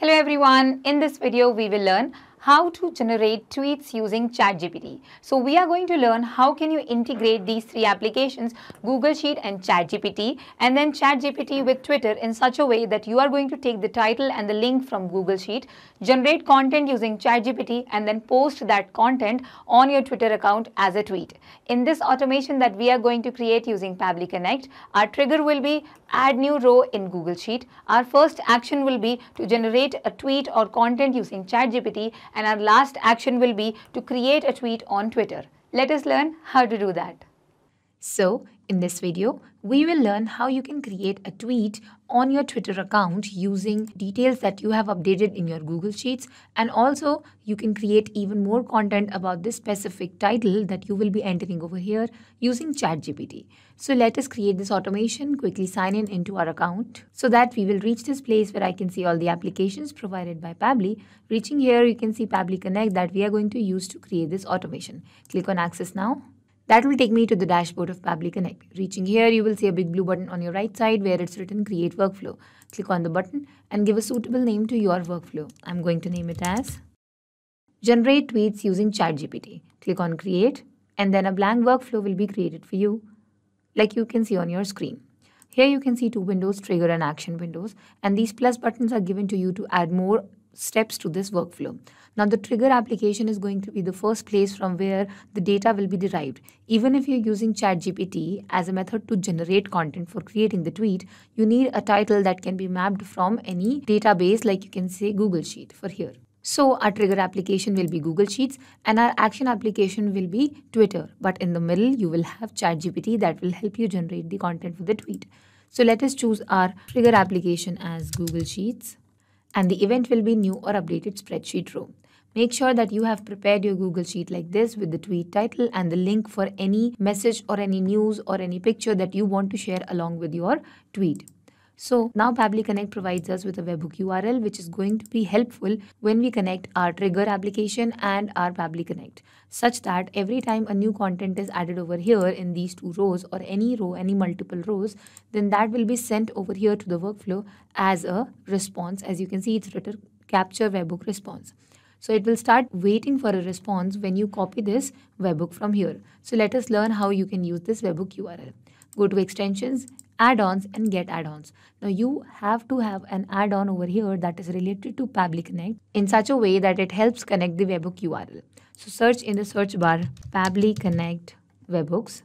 Hello everyone, in this video we will learn how to generate tweets using ChatGPT. So we are going to learn how can you integrate these three applications Google Sheet and ChatGPT and then ChatGPT with Twitter in such a way that you are going to take the title and the link from Google Sheet, generate content using ChatGPT and then post that content on your Twitter account as a tweet. In this automation that we are going to create using Pabbly Connect, our trigger will be add new row in Google Sheet. Our first action will be to generate a tweet or content using ChatGPT and our last action will be to create a tweet on Twitter. Let us learn how to do that. So, in this video, we will learn how you can create a tweet on your Twitter account using details that you have updated in your Google Sheets and also you can create even more content about this specific title that you will be entering over here using ChatGPT. So let us create this automation, quickly sign in into our account so that we will reach this place where I can see all the applications provided by Pabbly. Reaching here, you can see Pabbly Connect that we are going to use to create this automation. Click on Access Now that will take me to the dashboard of Pabbly Connect. Reaching here, you will see a big blue button on your right side where it's written Create Workflow. Click on the button and give a suitable name to your workflow. I'm going to name it as Generate Tweets using ChatGPT. Click on Create and then a blank workflow will be created for you like you can see on your screen. Here you can see two windows, trigger and action windows and these plus buttons are given to you to add more steps to this workflow. Now the trigger application is going to be the first place from where the data will be derived. Even if you're using ChatGPT as a method to generate content for creating the tweet, you need a title that can be mapped from any database like you can say Google Sheet for here. So our trigger application will be Google Sheets and our action application will be Twitter. But in the middle, you will have ChatGPT that will help you generate the content for the tweet. So let us choose our trigger application as Google Sheets and the event will be new or updated spreadsheet row. Make sure that you have prepared your Google Sheet like this with the tweet title and the link for any message or any news or any picture that you want to share along with your tweet. So now Pabbly Connect provides us with a webhook URL which is going to be helpful when we connect our trigger application and our Pabbly Connect such that every time a new content is added over here in these two rows or any row, any multiple rows, then that will be sent over here to the workflow as a response. As you can see, it's written capture webhook response. So it will start waiting for a response when you copy this webhook from here. So let us learn how you can use this webhook URL. Go to extensions add-ons and get add-ons. Now you have to have an add-on over here that is related to Pabbly Connect in such a way that it helps connect the webhook URL. So search in the search bar Pabbly Connect webhooks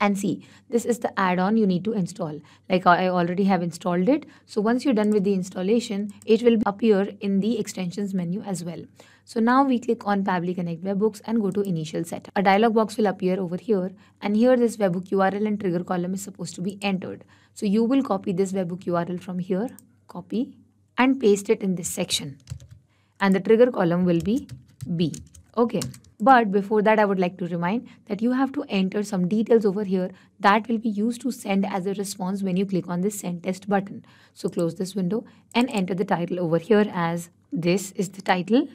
and see this is the add-on you need to install. Like I already have installed it. So once you're done with the installation it will appear in the extensions menu as well. So now we click on Pabbly Connect webhooks and go to initial setup. A dialog box will appear over here. And here this webhook URL and trigger column is supposed to be entered. So you will copy this webhook URL from here copy and paste it in this section. And the trigger column will be B okay but before that, I would like to remind that you have to enter some details over here that will be used to send as a response when you click on this send test button. So close this window and enter the title over here as this is the title.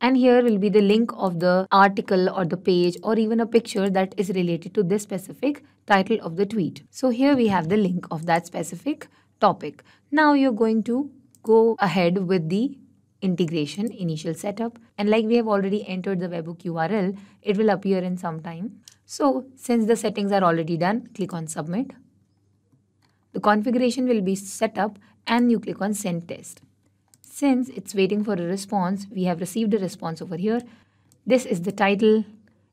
And here will be the link of the article or the page or even a picture that is related to this specific title of the tweet. So here we have the link of that specific topic. Now you're going to go ahead with the integration initial setup. And like we have already entered the webhook URL it will appear in some time. So since the settings are already done click on submit. The configuration will be set up and you click on send test. Since it's waiting for a response we have received a response over here. This is the title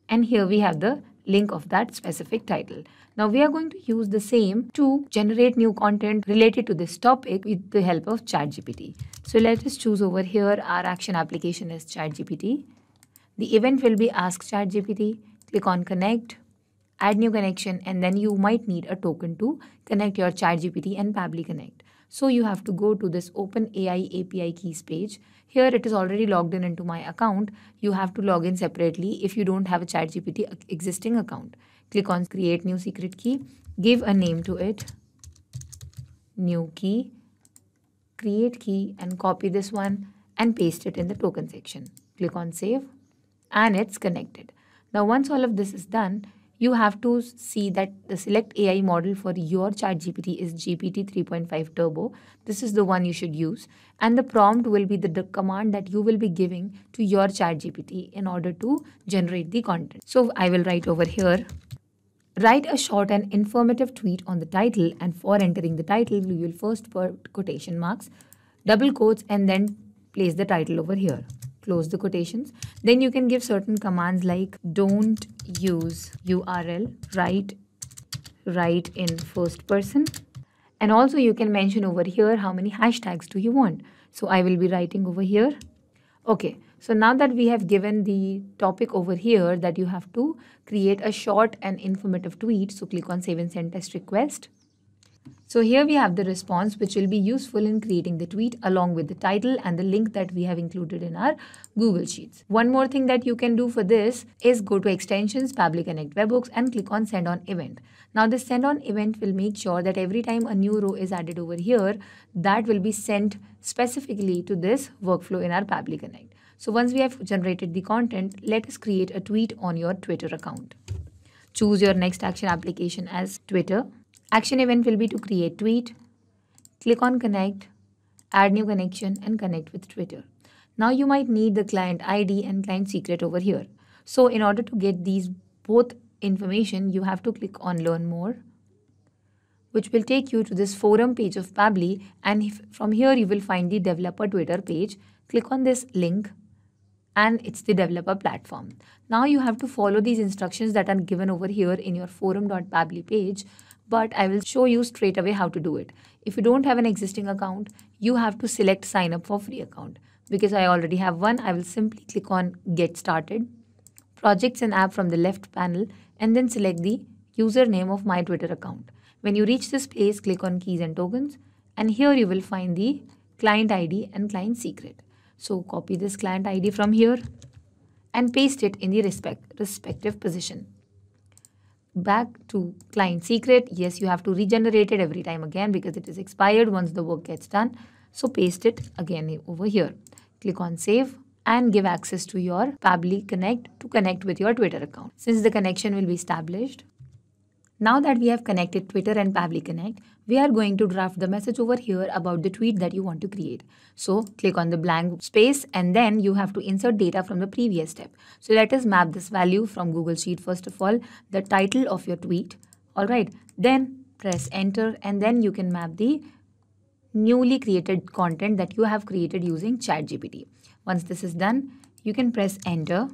and here we have the link of that specific title. Now we are going to use the same to generate new content related to this topic with the help of ChatGPT. So let us choose over here our action application is ChatGPT. The event will be Ask ChatGPT. Click on connect, add new connection and then you might need a token to connect your ChatGPT and Pabbly Connect. So you have to go to this OpenAI API keys page. Here it is already logged in into my account. You have to log in separately if you don't have a ChatGPT existing account. Click on create new secret key. Give a name to it. New key. Create key and copy this one and paste it in the token section. Click on save and it's connected. Now once all of this is done, you have to see that the select AI model for your ChatGPT is GPT 3.5 Turbo. This is the one you should use. And the prompt will be the, command that you will be giving to your ChatGPT in order to generate the content. So I will write over here. Write a short and informative tweet on the title and for entering the title, we will first put quotation marks, double quotes and then place the title over here close the quotations. Then you can give certain commands like don't use URL, write, write in first person. And also you can mention over here how many hashtags do you want. So I will be writing over here. Okay, so now that we have given the topic over here that you have to create a short and informative tweet. So click on save and send test request. So here we have the response which will be useful in creating the tweet along with the title and the link that we have included in our Google Sheets. One more thing that you can do for this is go to extensions, Pabbly Connect webhooks and click on send on event. Now this send on event will make sure that every time a new row is added over here, that will be sent specifically to this workflow in our Pabbly Connect. So once we have generated the content, let us create a tweet on your Twitter account. Choose your next action application as Twitter Action event will be to create tweet, click on connect, add new connection and connect with Twitter. Now you might need the client ID and client secret over here. So in order to get these both information, you have to click on learn more, which will take you to this forum page of Pabbly. And if, from here, you will find the developer Twitter page. Click on this link and it's the developer platform. Now you have to follow these instructions that are given over here in your forum.pabbly page but I will show you straight away how to do it. If you don't have an existing account, you have to select sign up for free account. Because I already have one, I will simply click on get started, projects and app from the left panel and then select the username of my Twitter account. When you reach this place, click on keys and tokens and here you will find the client ID and client secret. So copy this client ID from here and paste it in the respect, respective position back to client secret. Yes, you have to regenerate it every time again because it is expired once the work gets done. So paste it again over here. Click on save and give access to your Pabbly Connect to connect with your Twitter account. Since the connection will be established, now that we have connected Twitter and Pabbly Connect, we are going to draft the message over here about the tweet that you want to create. So click on the blank space and then you have to insert data from the previous step. So let us map this value from Google Sheet. First of all, the title of your tweet. All right. Then press enter and then you can map the newly created content that you have created using ChatGPT. Once this is done, you can press enter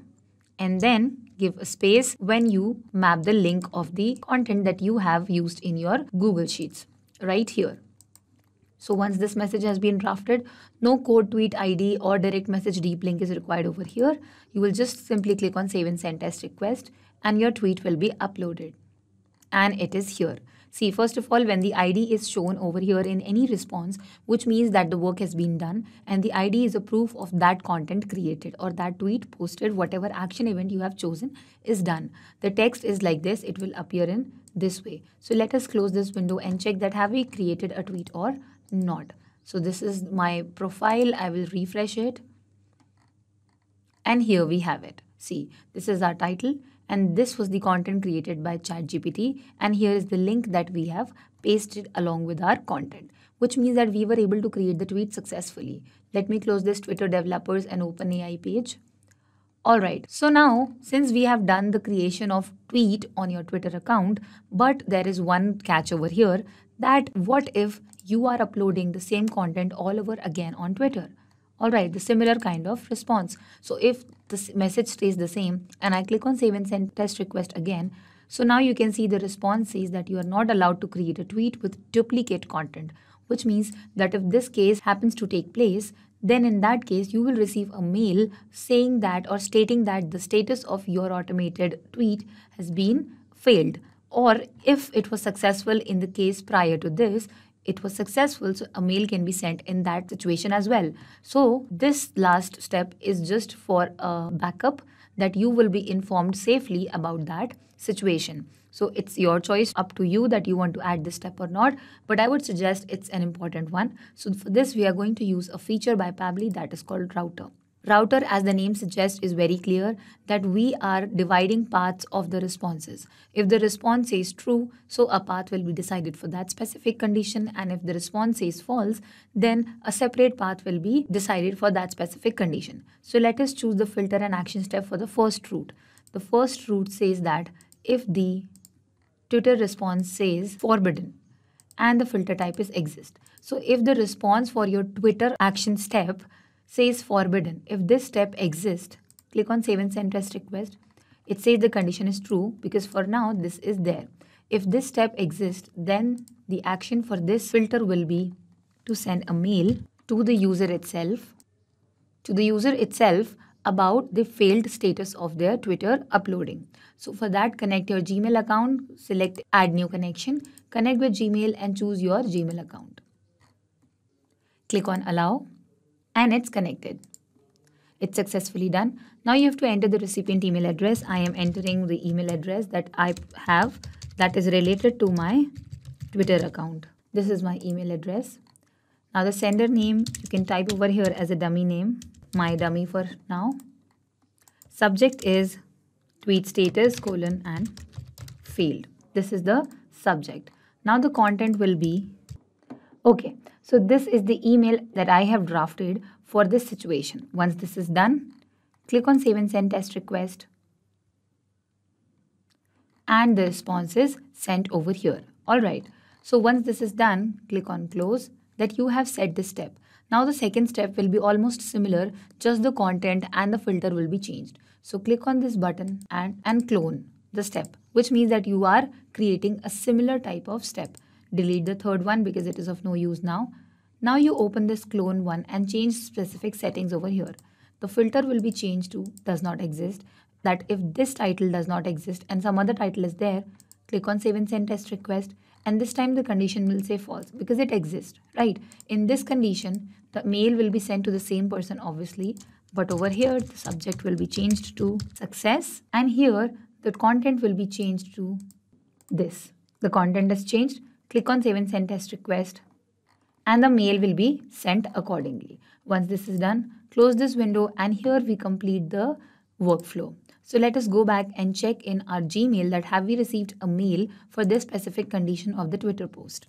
and then give a space when you map the link of the content that you have used in your Google Sheets right here. So once this message has been drafted, no code tweet ID or direct message deep link is required over here. You will just simply click on save and send test request and your tweet will be uploaded. And it is here. See, first of all, when the ID is shown over here in any response, which means that the work has been done and the ID is a proof of that content created or that tweet posted, whatever action event you have chosen is done. The text is like this. It will appear in this way. So let us close this window and check that have we created a tweet or not. So this is my profile. I will refresh it. And here we have it. See, this is our title and this was the content created by ChatGPT and here is the link that we have pasted along with our content which means that we were able to create the tweet successfully. Let me close this Twitter developers and OpenAI page. Alright, so now since we have done the creation of tweet on your Twitter account, but there is one catch over here that what if you are uploading the same content all over again on Twitter? Alright, the similar kind of response. So if the message stays the same and I click on save and send test request again, so now you can see the response says that you are not allowed to create a tweet with duplicate content, which means that if this case happens to take place, then in that case you will receive a mail saying that or stating that the status of your automated tweet has been failed or if it was successful in the case prior to this it was successful so a mail can be sent in that situation as well so this last step is just for a backup that you will be informed safely about that situation so it's your choice up to you that you want to add this step or not. But I would suggest it's an important one. So for this, we are going to use a feature by Pabbly that is called router. Router, as the name suggests, is very clear that we are dividing paths of the responses. If the response says true, so a path will be decided for that specific condition, and if the response says false, then a separate path will be decided for that specific condition. So let us choose the filter and action step for the first route. The first route says that if the Twitter response says forbidden and the filter type is exist. So if the response for your Twitter action step says forbidden. If this step exists, click on save and send test request. It says the condition is true because for now this is there. If this step exists, then the action for this filter will be to send a mail to the user itself, to the user itself about the failed status of their Twitter uploading. So for that, connect your Gmail account, select add new connection, connect with Gmail and choose your Gmail account. Click on allow and it's connected. It's successfully done. Now you have to enter the recipient email address. I am entering the email address that I have that is related to my Twitter account. This is my email address. Now the sender name you can type over here as a dummy name, my dummy for now. Subject is tweet status colon and field. This is the subject. Now the content will be okay. So this is the email that I have drafted for this situation. Once this is done, click on save and send test request. And the response is sent over here. Alright, so once this is done, click on close that you have set this step. Now the second step will be almost similar, just the content and the filter will be changed. So click on this button and, and clone the step, which means that you are creating a similar type of step delete the third one because it is of no use now. Now you open this clone one and change specific settings over here. The filter will be changed to does not exist. That if this title does not exist and some other title is there, click on save and send test request and this time the condition will say false because it exists, right? In this condition, the mail will be sent to the same person obviously, but over here the subject will be changed to success and here the content will be changed to this. The content is changed Click on Save and Send Test Request and the mail will be sent accordingly. Once this is done, close this window and here we complete the workflow. So let us go back and check in our Gmail that have we received a mail for this specific condition of the Twitter post.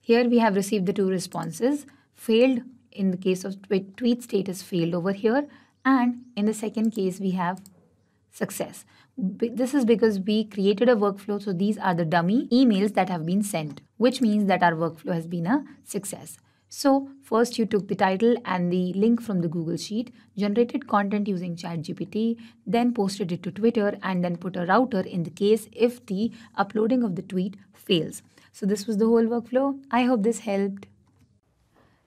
Here we have received the two responses, failed in the case of tweet status failed over here and in the second case we have success. This is because we created a workflow. So these are the dummy emails that have been sent, which means that our workflow has been a success. So first you took the title and the link from the Google Sheet, generated content using ChatGPT, then posted it to Twitter and then put a router in the case if the uploading of the tweet fails. So this was the whole workflow. I hope this helped.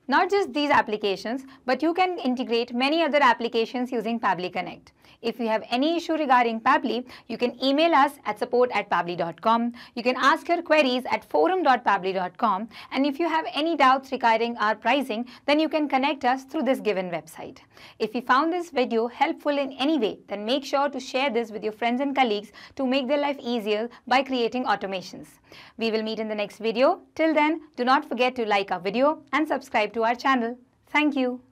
Not just these applications, but you can integrate many other applications using Pabbly Connect. If you have any issue regarding Pabbly, you can email us at support at pabbly.com. You can ask your queries at forum.pabbly.com. And if you have any doubts regarding our pricing, then you can connect us through this given website. If you found this video helpful in any way, then make sure to share this with your friends and colleagues to make their life easier by creating automations. We will meet in the next video. Till then, do not forget to like our video and subscribe to our channel. Thank you.